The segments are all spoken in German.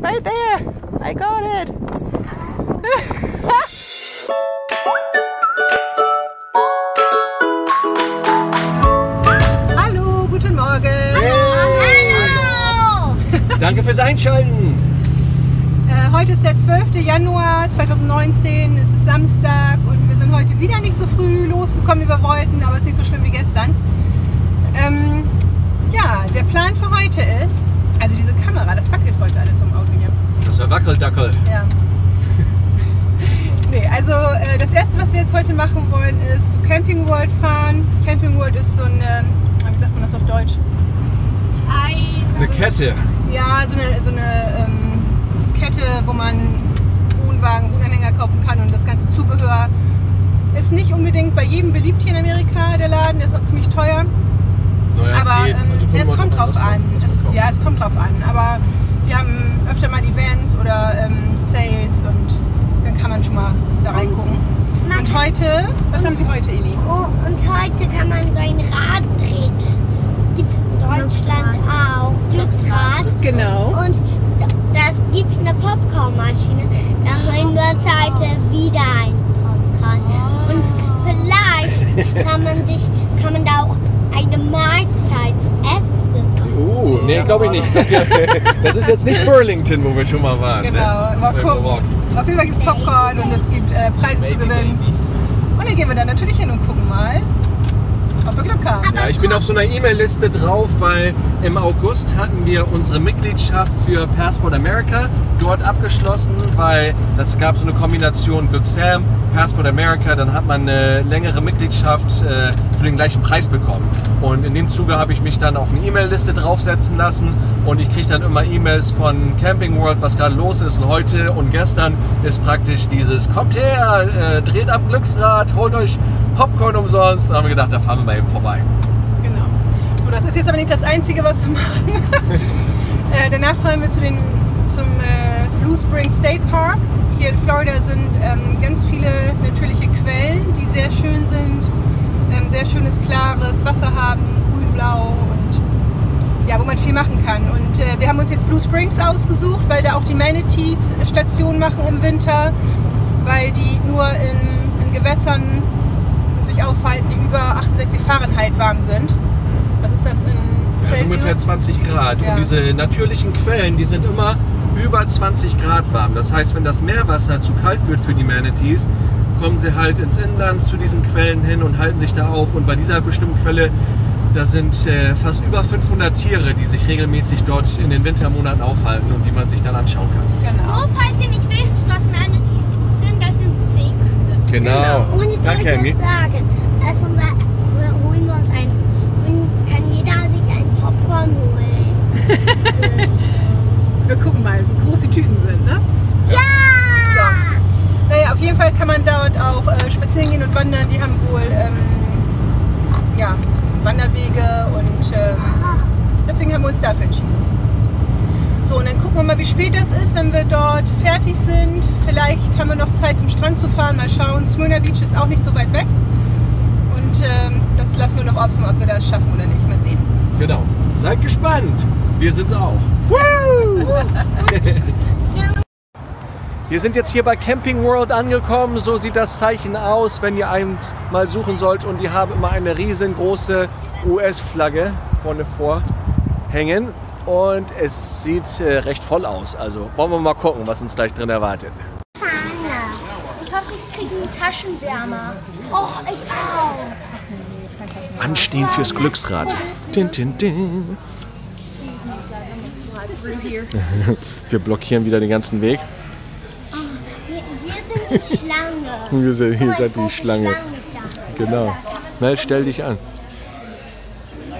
Right there. I got it. Hallo, guten Morgen. Hallo! Danke fürs Einschalten. Äh, heute ist der 12. Januar 2019. Es ist Samstag und wir sind heute wieder nicht so früh losgekommen, wie wir wollten, aber es ist nicht so schlimm wie gestern. Ähm, ja, der Plan für heute ist, also diese Kamera, das wackelt heute alles im Auto hier. Das ist der Wackeldackel. Ja. nee, also äh, das erste, was wir jetzt heute machen wollen, ist zu Camping World fahren. Camping World ist so eine, wie sagt man das auf Deutsch? Eine Kette. Ja, so eine, so eine ähm, Kette, wo man Wohnwagen, Wohnanhänger kaufen kann und das ganze Zubehör. Ist nicht unbedingt bei jedem beliebt hier in Amerika, der Laden, der ist auch ziemlich teuer. Naja, aber geht. ähm, Also es kommt drauf an. Ja, es kommt drauf an. Aber die haben öfter mal Events oder ähm, Sales und dann kann man schon mal da reingucken. Und kann- heute, was haben Sie heute, Eli? Oh, und heute kann man sein Rad drehen. Das gibt es in Deutschland auch. Glücksrad. Genau. Und da das gibt es eine Popcornmaschine. Da holen wir uns heute wieder ein Popcorn. Und vielleicht kann man sich, kann man da auch eine Mahlzeit essen. Uh, nee, glaube ich nicht. Das ist jetzt nicht Burlington, wo wir schon mal waren. Genau, Ne? mal gucken. Auf jeden Fall gibt es Popcorn und es gibt äh, Preise zu gewinnen. Und dann gehen wir da natürlich hin und gucken mal, ob wir Glück haben. Ja, ich bin auf so einer E-Mail-Liste drauf, weil im August hatten wir unsere Mitgliedschaft für Passport America dort abgeschlossen, weil das gab so eine Kombination Good Sam, Passport America, dann hat man eine längere Mitgliedschaft äh, für den gleichen Preis bekommen. Und in dem Zuge habe ich mich dann auf eine E-Mail-Liste draufsetzen lassen und ich kriege dann immer E-Mails von Camping World, was gerade los ist. Und heute und gestern ist praktisch dieses, kommt her, äh, dreht am Glücksrad, holt euch Popcorn umsonst. Und haben wir gedacht, da fahren wir mal eben vorbei. Genau. So, das ist jetzt aber nicht das Einzige, was wir machen. äh, danach fahren wir zu den, zum Blue Spring State Park. Hier in Florida sind ähm, ganz viele natürliche Quellen, die sehr schön sind. Ähm, sehr schönes, klares Wasser haben, grün-blau und ja, wo man viel machen kann. Und äh, wir haben uns jetzt Blue Springs ausgesucht, weil da auch die Manatees Station machen im Winter, weil die nur in, in Gewässern sich aufhalten, die über 68 Fahrenheit warm sind. Was ist das in Ja, so Celsius? ungefähr 20 Grad. Ja. Und diese natürlichen Quellen, die sind immer über 20 Grad warm. Das heißt, wenn das Meerwasser zu kalt wird für die Manatees, kommen sie halt ins Inland zu diesen Quellen hin und halten sich da auf. Und bei dieser bestimmten Quelle, da sind äh, fast über 500 Tiere, die sich regelmäßig dort in den Wintermonaten aufhalten und die man sich dann anschauen kann. Genau. Nur falls ihr nicht wisst, was Manatees sind, das sind Seekühe. Genau. Und ich Danke, wollte jetzt sagen, also wir, wir holen wir uns ein, und kann jeder sich ein Popcorn holen. Wir gucken mal, wie groß die Tüten sind. Ne? Ja! Naja, auf jeden Fall kann man dort auch äh, spazieren gehen und wandern. Die haben wohl ähm, ja, Wanderwege und ähm, deswegen haben wir uns dafür entschieden. So, und dann gucken wir mal, wie spät das ist, wenn wir dort fertig sind. Vielleicht haben wir noch Zeit zum Strand zu fahren. Mal schauen. Smyrna Beach ist auch nicht so weit weg. Und ähm, das lassen wir noch offen, ob wir das schaffen oder nicht. Mal sehen. Genau. Seid gespannt. Wir sind's auch. Wir sind jetzt hier bei Camping World angekommen. So sieht das Zeichen aus, wenn ihr eins mal suchen sollt. Und die haben immer eine riesengroße US-Flagge vorne vor hängen. Und es sieht äh, recht voll aus. Also wollen wir mal gucken, was uns gleich drin erwartet. Ich hoffe, ich kriege einen Taschenwärmer. Och, ich auch. Anstehen fürs Glücksrad. Tin, tin, tin. Wir blockieren wieder den ganzen Weg. Hier, hier sind die Schlange. Hier seid, hier Guck mal, seid die Schlange. Genau. Mel, stell dich an.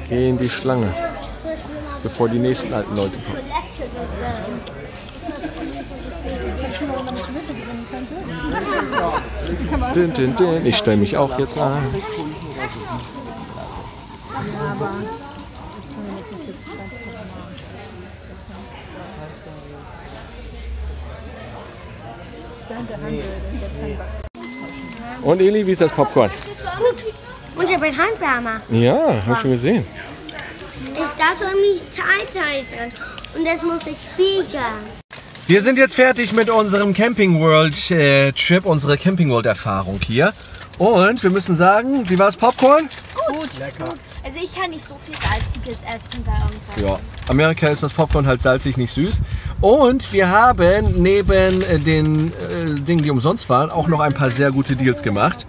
Geh in die Schlange, bevor die nächsten alten Leute kommen. Din, din, din. Ich stelle mich auch jetzt an. Und Eli, wie ist das Popcorn? Gut. Und ich habe einen Handwärmer. Ja, hab schon gesehen. Ist da so ein Metallteil drin. Und das muss ich biegen. Wir sind jetzt fertig mit unserem Camping World äh, Trip, unsere Camping World Erfahrung hier. Und wir müssen sagen, wie war das Popcorn? Gut. Lecker. Also ich kann nicht so viel Salziges essen bei irgendwas. Ja, Amerika ist das Popcorn halt salzig, nicht süß. Und wir haben neben äh, den äh, Dingen, die umsonst waren, auch noch ein paar sehr gute Deals gemacht.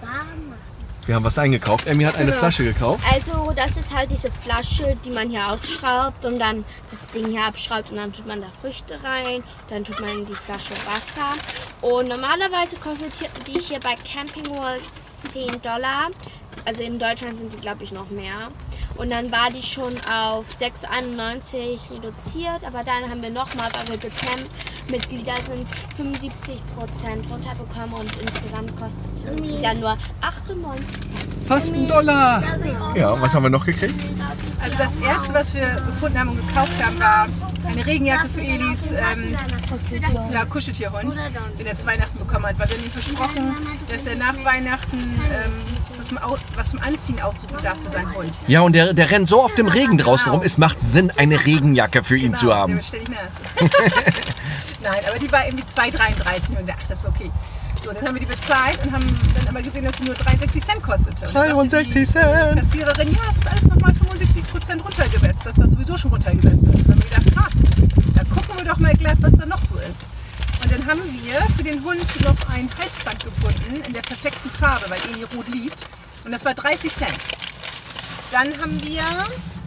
Wir haben was eingekauft. Emmy hat eine Flasche gekauft. Also das ist halt diese Flasche, die man hier aufschraubt und dann das Ding hier abschraubt und dann tut man da Früchte rein, dann tut man in die Flasche Wasser. Und normalerweise kostet die hier bei Camping World 10 Dollar. Also in Deutschland sind die glaube ich noch mehr. Und dann war die schon auf 6,91 reduziert, aber dann haben wir nochmal, weil wir Dezember-Mitglieder sind, 75% runterbekommen und insgesamt kostet sie dann nur 98 Cent. Fast ein Dollar. Ja, und was haben wir noch gekriegt? Also das erste, was wir gefunden haben und gekauft haben, war eine Regenjacke für Elis ähm, ja, Kuscheltierhund, den er zu Weihnachten bekommen hat. Weil wir ihm versprochen, dass er nach Weihnachten ähm, was, zum Au was zum Anziehen aussuchen darf für seinen Hund. Ja, und der, der rennt so auf dem Regen draußen rum. Es macht Sinn, eine Regenjacke für ihn zu Genau, haben. Nein, aber die war irgendwie 2,33 und dachte, das ist okay. So, dann haben wir die bezahlt und haben dann aber gesehen, dass sie nur 63 Cent kostete. Und dann sagte 63 die Cent. Kassiererin, ja, es ist alles nochmal 75 Prozent runtergesetzt. Das war sowieso schon runtergesetzt ist. Dann haben wir gedacht, ha, da gucken wir doch mal glatt, was da noch so ist. Und dann haben wir für den Hund noch ein Halsband gefunden in der perfekten Farbe, weil Eli rot liebt. Und das war 30 Cent. Dann haben wir,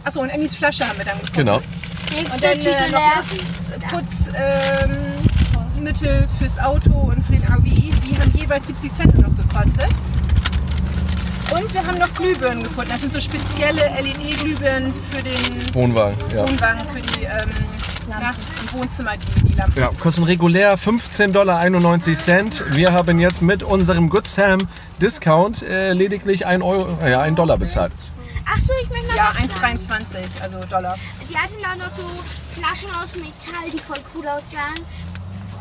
achso, und Emmys Flasche haben wir dann gefunden. Genau. Und dann äh, noch Putzmittel ähm, Mittel fürs Auto und für den RV. Die haben jeweils 70 Cent noch gekostet. Und wir haben noch Glühbirnen gefunden. Das sind so spezielle LED-Glühbirnen für den Wohnwagen, ja. Wohnwagen, für die ähm, na, im Wohnzimmer, die, die Lampen. Ja, kosten regulär 15,91 Dollar. Wir haben jetzt mit unserem Good Sam Discount äh, lediglich 1 Euro, äh, 1 Dollar bezahlt. Ach so, ich möchte noch Ja, was sagen. 1,23, also Dollar. Die hatten da noch so Flaschen aus Metall, die voll cool aussahen.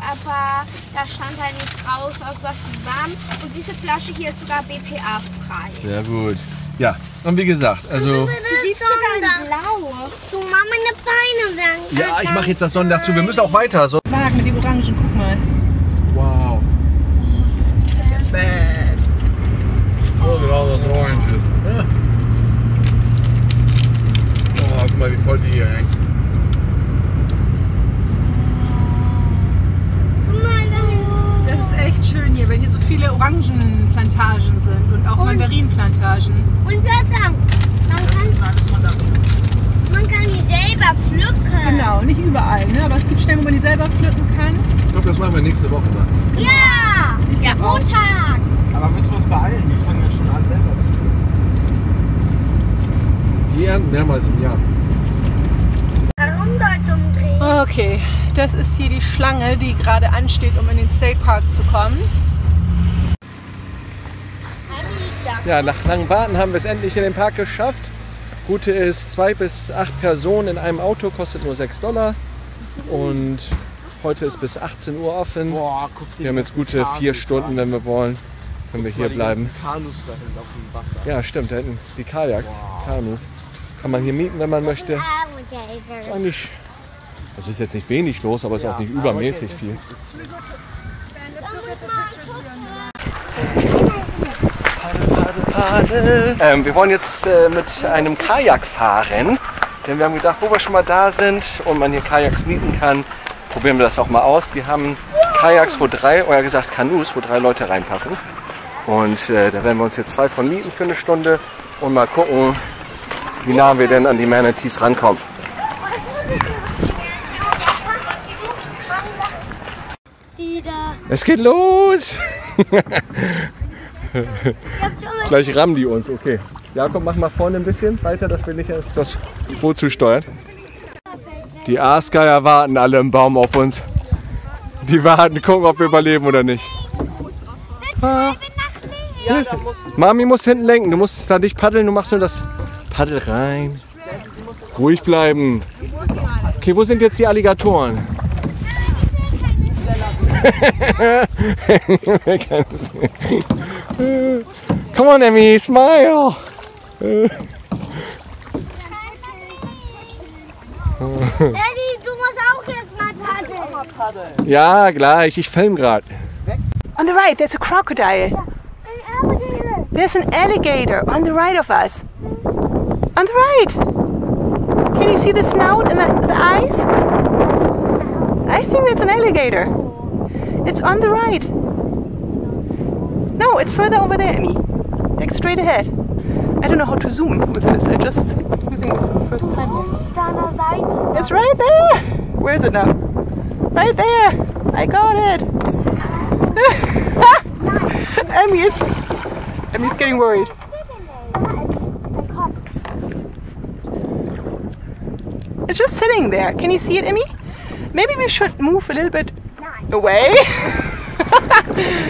Aber da stand halt nicht drauf, aus was die waren. Und diese Flasche hier ist sogar BPA-frei. Sehr gut. Ja, und wie gesagt, also Die sieht sogar in blau. So, Mama, werden. Ja, ich mache jetzt das Sonntag zu. Wir müssen auch weiter. So. Wagen mit dem Orangen, guck mal. Wow. Bad. Look at all those oranges. Ja. Oh, guck mal, wie voll die hier hängen. Das ist echt schön hier, weil hier so viele Orangenplantagen sind und auch Mandarinenplantagen. Und was sagen? Man kann, man kann die selber pflücken. Genau, nicht überall, ne? aber es gibt Stellen, wo man die selber pflücken kann. Ich glaube, das machen wir nächste Woche mal. Ja! Ja, Montag. Aber müssen wir uns beeilen, die fangen ja schon an selber zu tun. Die ernten mehrmals im Jahr. Warum dort umdrehen? Okay, das ist hier die Schlange, die gerade ansteht, um in den State Park zu kommen. Ja, nach langem Warten haben wir es endlich in den Park geschafft. Gute ist, zwei bis acht Personen in einem Auto kostet nur 6 Dollar. Und heute ist bis 18 Uhr offen. Boah, Wir haben jetzt gute vier Stunden, wenn wir wollen. Können wir hier bleiben. Kanus da hinten auf dem Wasser. Ja, stimmt, da hinten die Kajaks, Kanus. Kann man hier mieten, wenn man möchte. Ist eigentlich, also ist jetzt nicht wenig los, aber ist auch nicht übermäßig viel. Ähm, wir wollen jetzt äh, mit einem Kajak fahren, denn wir haben gedacht, wo wir schon mal da sind und man hier Kajaks mieten kann, probieren wir das auch mal aus. Wir haben Kajaks, wo drei, oder gesagt Kanus, wo drei Leute reinpassen. Und äh, da werden wir uns jetzt zwei von mieten für eine Stunde und mal gucken, wie nah wir denn an die Manatees rankommen. Es geht los! Gleich rammen die uns, okay. Jakob, mach mal vorne ein bisschen weiter, dass wir nicht auf das Boot zusteuern. Die Aasgeier warten alle im Baum auf uns. Die warten, gucken, ob wir überleben oder nicht. Ah. Mami muss hinten lenken, du musst da nicht paddeln, du machst nur das Paddel rein. Ruhig bleiben. Okay, wo sind jetzt die Alligatoren? Come on, Emmy, smile. Daddy, du musst auch jetzt mal paddeln. Ja, gleich. Ich film gerade. On the right, there's a crocodile. There's an alligator on the right of us. On the right. Can you see the snout and the, the eyes? I think that's an alligator. It's on the right. No, it's further over there, Emmy. Like straight ahead. I don't know how to zoom with this. I just using this for the first time. It's right there. Where is it now? Right there. I got it. Emmy is Emmy's getting worried. It's just sitting there. Can you see it, Emmy? Maybe we should move a little bit away.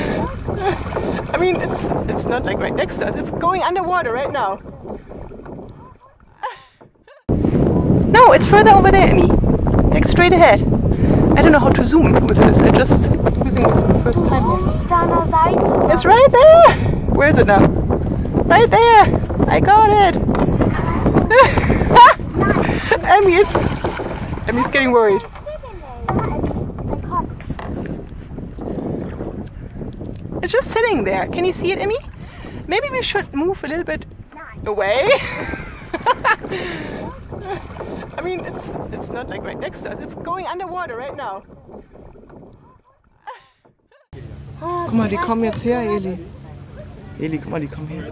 I mean, it's it's not like right next to us. It's going underwater right now. No, it's further over there, Emmy. Like straight ahead. I don't know how to zoom with this. I just using this for the first time. It's right there. Where is it now? Right there. I got it. Emmy is Emmy's getting worried. It's just sitting there. Can you see it, Emmy? Maybe we should move a little bit away. I mean, it's it's not like right next to us. It's going underwater right now. Guck mal, die kommen jetzt her, Eli. Eli, guck mal, die kommen her.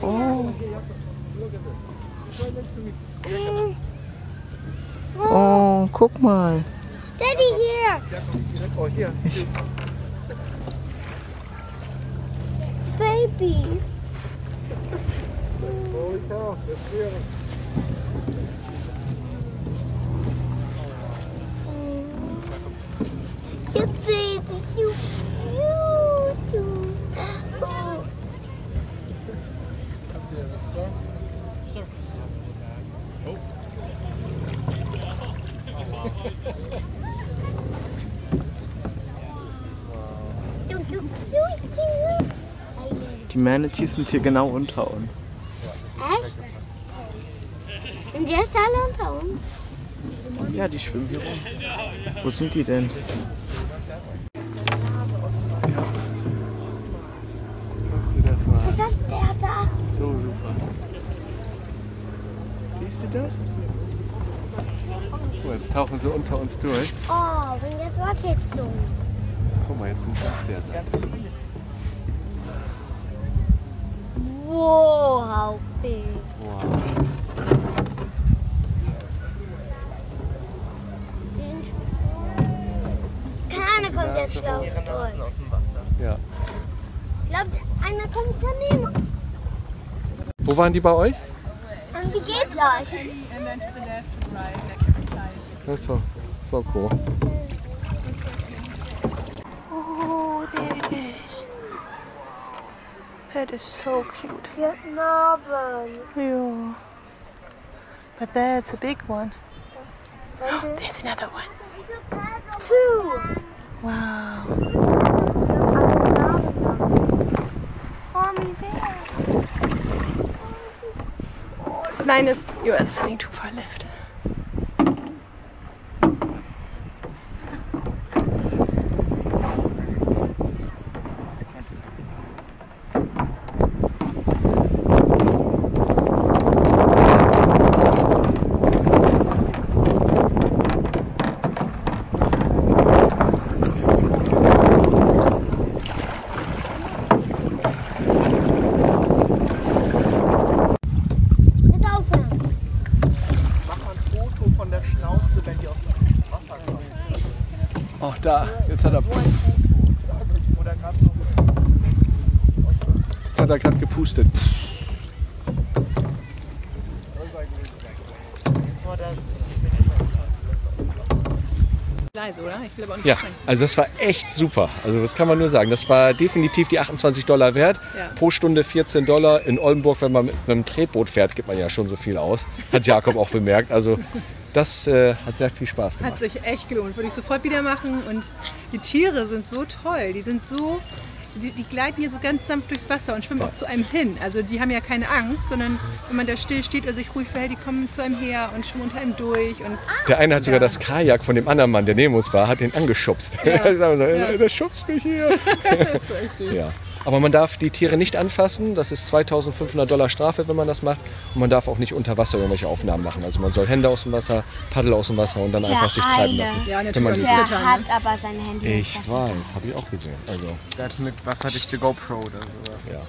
Oh. Oh, guck mal. Daddy hier. Oh, hier. Baby. Your baby's so cute. Oh. Du, du, so cute. Die Manatees sind hier genau unter uns. Echt? Sind die jetzt alle unter uns? Ja, die schwimmen hier rum. Wo sind die denn? Was ist das der da? So super. Siehst du das? Mal, jetzt tauchen sie unter uns durch. Oh, wenn das jetzt so. Guck mal, jetzt sind sie auf der Seite. Wow, how big. Keiner kommt jetzt Schlauch durch. aus dem Wasser. Ja. Ich glaube, einer kommt daneben. Wo waren die bei euch? Und wie geht's euch? And then to the left and right, like every side. That's so, so cool. Oh, there it is. That is so cute. Yeah. But that's a big one. There's another one. Two. Wow. Nein, it's, you are sitting too far left. Jetzt hat er, jetzt hat er gerade gepustet. Da Leise, oder? Ich will aber auch nicht Ja, also das war echt super. Also das kann man nur sagen. Das war definitiv die 28 Dollar wert. Ja. Pro Stunde 14 Dollar. In Oldenburg, wenn man mit einem Tretboot fährt, gibt man ja schon so viel aus. Hat Jakob auch bemerkt. Also das äh, hat sehr viel Spaß Hat gemacht. sich echt gelohnt. Würde ich sofort wieder machen. Und die Tiere sind so toll. Die sind so die, die gleiten hier so ganz sanft durchs Wasser und schwimmen auch zu einem hin. Also die haben ja keine Angst, sondern wenn man da still steht oder sich ruhig verhält, die kommen zu einem her und schwimmen unter einem durch. Und Der eine hat sogar das Kajak von dem anderen Mann, der Nemos war, hat ihn angeschubst. Ja. so, Ja. Das schubst mich hier. das war echt süß. Ja. Aber man darf die Tiere nicht anfassen. Das ist 2500 Dollar Strafe, wenn man das macht. Und man darf auch nicht unter Wasser irgendwelche Aufnahmen machen. Also man soll Hände aus dem Wasser, Paddel aus dem Wasser und dann einfach sich treiben eine. lassen. Ja, natürlich wenn man. Der hat ne? aber sein Handy Ich weiß, habe ich auch gesehen. Also, Der hat mit, was hatte ich, die GoPro oder sowas. ja.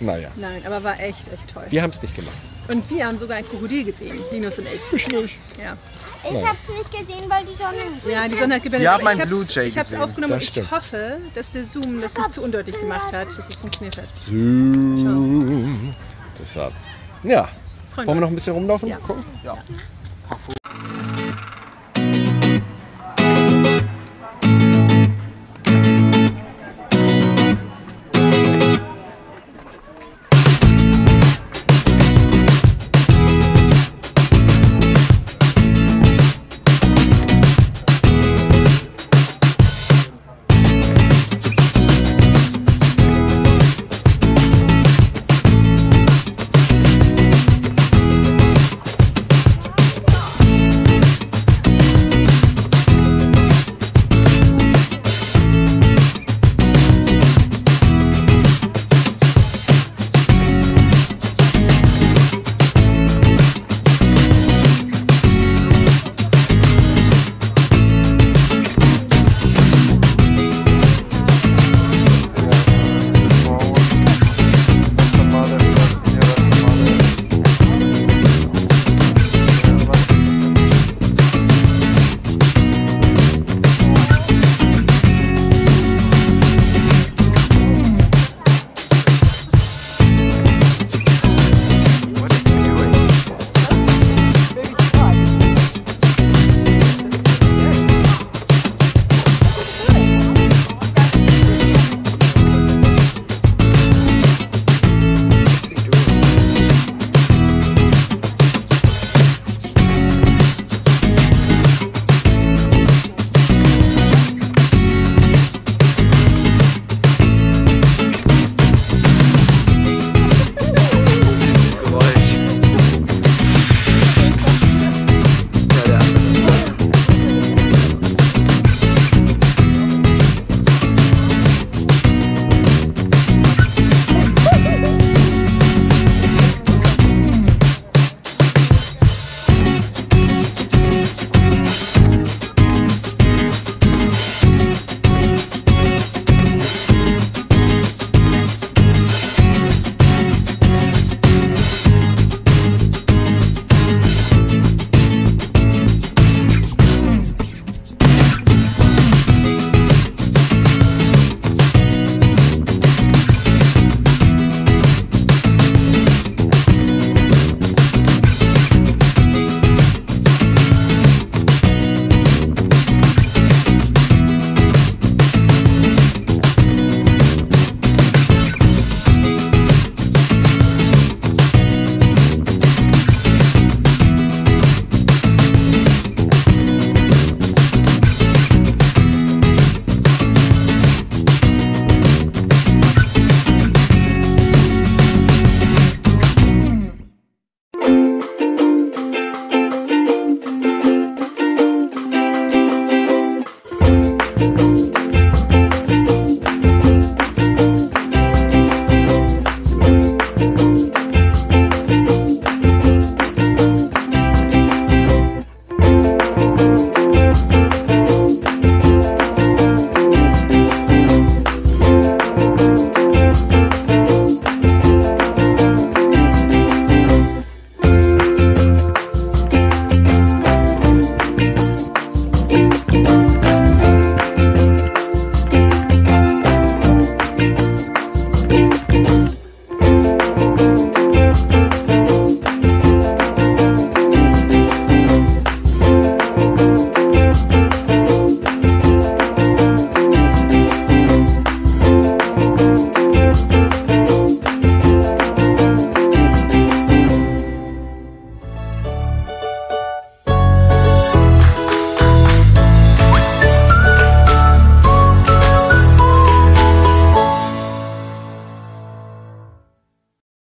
Naja, Nein, aber war echt, echt toll. wir haben es nicht gemacht. Und wir haben sogar ein Krokodil gesehen, Linus und ich. Ich nicht. Ja, Ich hab's nicht gesehen, weil die Sonne nicht ja die Sonne hat geblendet. Wir haben ich einen hab's- Blue Jay Ich habe es gesehen. aufgenommen und ich hoffe, dass der Zoom das nicht zu undeutlich gemacht hat, dass es funktioniert hat. Zoom. Deshalb. Ja. Wollen wir noch ein bisschen rumlaufen? Ja. Gucken? Ja.